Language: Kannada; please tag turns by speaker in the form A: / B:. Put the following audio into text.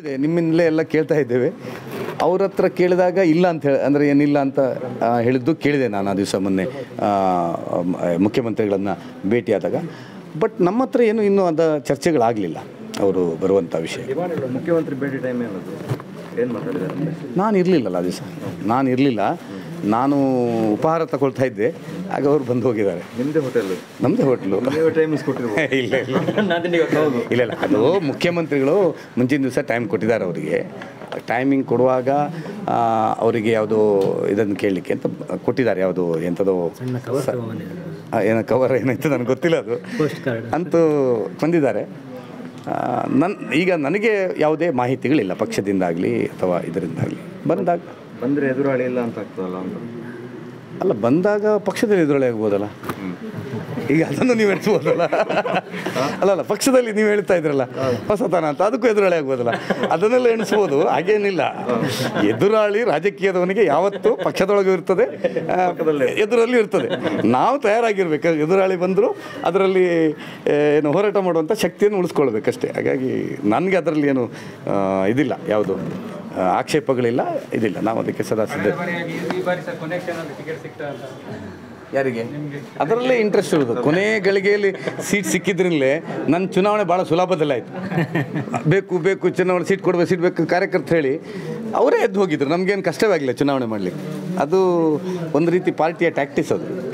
A: ಇದೆ ನಿಮ್ಮಿಂದಲೇ ಎಲ್ಲ ಕೇಳ್ತಾ ಇದ್ದೇವೆ. ಅವ್ರ ಹತ್ರ ಕೇಳಿದಾಗ ಇಲ್ಲ ಅಂತ ಹೇಳಿ ಅಂದರೆ ಏನಿಲ್ಲ ಅಂತ ಹೇಳಿದ್ದು ಕೇಳಿದೆ ನಾನು ಆ ದಿವಸ ಮೊನ್ನೆ ಮುಖ್ಯಮಂತ್ರಿಗಳನ್ನು ಭೇಟಿಯಾದಾಗ. ಬಟ್ ನಮ್ಮ ಹತ್ರ ಏನು ಇನ್ನೂ ಅದ ಚರ್ಚೆಗಳಾಗಲಿಲ್ಲ ಅವರು ಬರುವಂಥ ವಿಷಯ.
B: ಮುಖ್ಯಮಂತ್ರಿ ಭೇಟಿ ಟೈಮ್ ಏನು
A: ನಾನು ಇರಲಿಲ್ಲಲ್ಲ ಆ ದಿವಸ. ನಾನು ಇರಲಿಲ್ಲ. ನಾನು ಉಪಹಾರ ತಗೊಳ್ತಾ ಇದ್ದೆ. ಆಗ ಅವರು ಬಂದು ಹೋಗಿದ್ದಾರೆ.
B: ನಿಮ್ಮದೇ ಹೋಟೆಲ್
A: ನಮ್ಮದೇ ಹೋಟ್ಲು ಇಲ್ಲ ಇಲ್ಲ. ಇಲ್ಲ ಅದು ಮುಖ್ಯಮಂತ್ರಿಗಳು ಮುಂಚಿನ ದಿವಸ ಟೈಮ್ ಕೊಟ್ಟಿದ್ದಾರೆ ಅವರಿಗೆ. ಟೈಮಿಂಗ್ ಕೊಡುವಾಗ ಅವರಿಗೆ ಯಾವುದು ಇದನ್ನು ಕೇಳಲಿಕ್ಕೆ ಅಂತ ಕೊಟ್ಟಿದ್ದಾರೆ. ಯಾವುದು ಎಂಥದೋ ಏನೋ ಕವರ್ ಏನಾಯ್ತು ನನಗೆ ಗೊತ್ತಿಲ್ಲ ಅದು. ಅಂತೂ ಬಂದಿದ್ದಾರೆ. ನನ್ನ ಈಗ ನನಗೆ ಯಾವುದೇ ಮಾಹಿತಿಗಳಿಲ್ಲ. ಪಕ್ಷದಿಂದಾಗಲಿ ಅಥವಾ ಇದರಿಂದಾಗಲಿ. ಬಂದಾಗ
B: ಬಂದರೆ ಎದುರಾಳಿ ಇಲ್ಲ ಅಂತ ಆಗ್ತದಲ್ಲ
A: ಅಲ್ಲ ಬಂದಾಗ ಪಕ್ಷದಲ್ಲಿ ಎದುರಾಳಿ ಆಗ್ಬೋದಲ್ಲ? ಈಗ ಅದನ್ನು ನೀವು ಹೇಳ್ಬೋದಲ್ಲ? ಅಲ್ಲ ಅಲ್ಲ ಪಕ್ಷದಲ್ಲಿ ನೀವು ಹೇಳ್ತಾ ಇದ್ರಲ್ಲ ಹೊಸತನ ಅಂತ ಅದಕ್ಕೂ ಎದುರಾಳಿ ಆಗ್ಬೋದಲ್ಲ? ಅದನ್ನೆಲ್ಲ ಎಣಿಸ್ಬೋದು ಹಾಗೇನಿಲ್ಲ. ಎದುರಾಳಿ ರಾಜಕೀಯದವನಿಗೆ ಯಾವತ್ತೂ ಪಕ್ಷದೊಳಗೂ ಇರ್ತದೆ ಎದುರಲ್ಲಿ ಇರ್ತದೆ. ನಾವು ತಯಾರಾಗಿರ್ಬೇಕು ಎದುರಾಳಿ ಬಂದರೂ ಅದರಲ್ಲಿ ಏನು ಹೋರಾಟ ಮಾಡುವಂಥ ಶಕ್ತಿಯನ್ನು ಉಳಿಸ್ಕೊಳ್ಬೇಕಷ್ಟೇ. ಹಾಗಾಗಿ ನನಗೆ ಅದರಲ್ಲಿ ಏನು ಇದಿಲ್ಲ ಯಾವುದು. ಆಕ್ಷೇಪಗಳಿಲ್ಲ ಇದಿಲ್ಲ. ನಾವು ಅದಕ್ಕೆ ಸದಾ ಸಿದ್ಧ. ಯಾರಿಗೆ? ಅದರಲ್ಲೇ ಇಂಟ್ರೆಸ್ಟ್ ಇರೋದು ಕೊನೆ ಗಳಿಗೆಯಲ್ಲಿ ಸೀಟ್ ಸಿಕ್ಕಿದ್ರಲ್ಲೇ ನನ್ನ ಚುನಾವಣೆ ಭಾಳ ಸುಲಭದಲ್ಲಾಯಿತು ಬೇಕು ಬೇಕು ಚುನಾವಣೆ ಸೀಟ್ ಕೊಡ್ಬೇಕು ಸೀಟ್ ಬೇಕು ಕಾರ್ಯಕರ್ತರು ಹೇಳಿ ಅವರೇ ಎದ್ದು ಹೋಗಿದ್ರು. ನಮಗೇನು ಕಷ್ಟವೇ ಆಗಿಲ್ಲ ಚುನಾವಣೆ ಮಾಡಲಿಕ್ಕೆ. ಅದು ಒಂದು ರೀತಿ ಪಾರ್ಟಿಯ ಟ್ಯಾಕ್ಟಿಸ್ ಅದು.